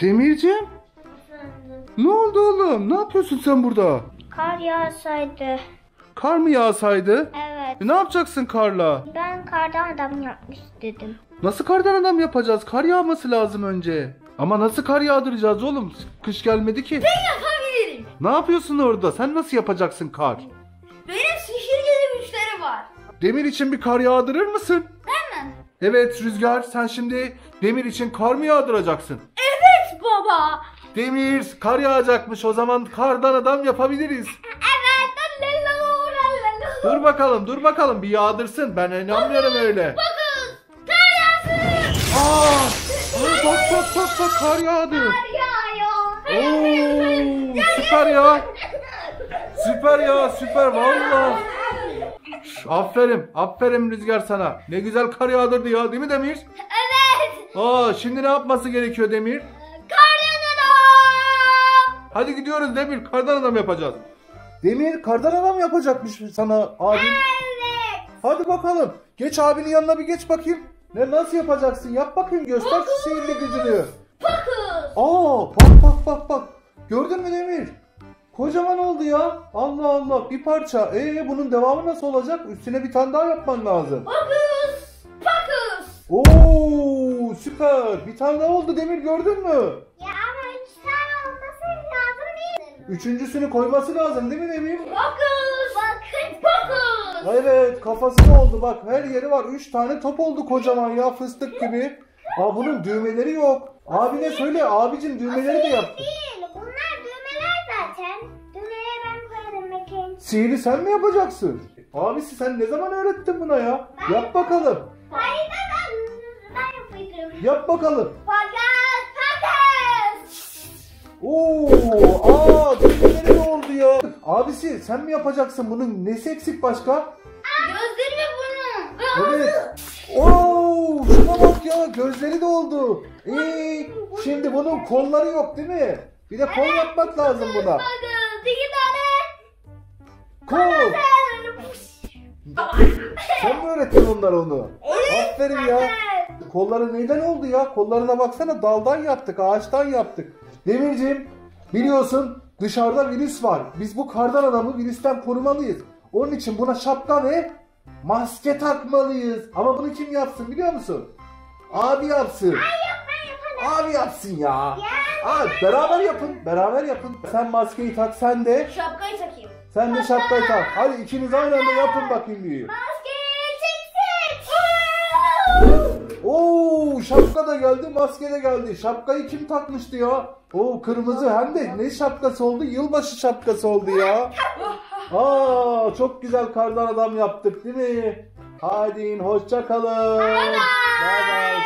Demircim Efendim. ne oldu oğlum? Ne yapıyorsun sen burada? Kar yağsaydı. Kar mı yağsaydı? Evet. E, ne yapacaksın karla? Ben kardan adam yapmak istedim. Nasıl kardan adam yapacağız? Kar yağması lazım önce. Ama nasıl kar yağdıracağız oğlum? Kış gelmedi ki. Yapabilirim. Ne yapıyorsun orada? Sen nasıl yapacaksın kar? Benim sihir gibi güçleri var. Demir için bir kar yağdırır mısın? Hemen. Evet Rüzgar sen şimdi Demir için kar mı yağdıracaksın? Baba. Demir kar yağacakmış o zaman kardan adam yapabiliriz. Evet. Dur bakalım dur bakalım bir yağdırsın ben inanmıyorum öyle. Bakın. Kar yağsın. Aa, aa, bak bak bak bak kar yağdı. Yağıyor. Oo, süper ya. Süper ya süper valla. Aferin aferin Rüzgar sana. Ne güzel kar yağdırdı ya değil mi Demir? Evet. Aa şimdi ne yapması gerekiyor Demir? Hadi gidiyoruz Demir kardan adam yapacağız. Demir kardan adam yapacakmış sana abin. Evet. Hadi bakalım. Geç abinin yanına bir geç bakayım. Ne nasıl yapacaksın? Yap bakayım göster şu sihirli gücünü. Bakın. Aa bak bak bak bak. Gördün mü Demir? Kocaman oldu ya. Allah Allah bir parça. Ee bunun devamı nasıl olacak? Üstüne bir tane daha yapman lazım. Bakız. Bakız. Oo süper. Bir tane daha oldu Demir gördün mü? Ya Üçüncüsünü koyması lazım değil mi Demir? Bakın. Bakız. Evet kafası da oldu bak her yeri var. Üç tane top oldu kocaman ya fıstık gibi. Aa bunun düğmeleri yok. Abine söyle abicim düğmeleri de yaptı. Değil. Bunlar düğmeler zaten. Düğmeleri ben koyarım bakayım. Sihiri sen mi yapacaksın? Abisi sen ne zaman öğrettin buna ya? Yap bakalım. Hayır ben, ben yapıyorum. Yap bakalım. Bakız. Abisi sen mi yapacaksın bunun nesi eksik başka? Gözleri ve burnu. Evet. Oo, şuna bak ya gözleri de oldu. Ee, şimdi bunun kolları yok değil mi? Bir de kol yapmak lazım buna. Bakız. İki tane. Kol. Sen mi öğrettin onlara onu? Aferin ya. Kolları neyden oldu ya? Kollarına baksana daldan yaptık, ağaçtan yaptık. Demirciğim biliyorsun dışarıda virüs var. Biz bu kardan adamı virüsten korumalıyız. Onun için buna şapka ve maske takmalıyız. Ama bunu kim yapsın biliyor musun? Abi yapsın. Abi yapsın ya. Abi beraber yapın, beraber yapın. Sen maskeyi tak, sen de, Şapkayı takayım. sen de şapkayı tak. Hadi ikiniz aynı anda yapın bakayım büyüğü. Şapka da geldi, maske de geldi. Şapkayı kim takmıştı ya? Oo kırmızı hem de ne şapkası oldu? Yılbaşı şapkası oldu ya. Aa çok güzel kardan adam yaptık değil mi? Hadi hoşça kalın. Bye bye.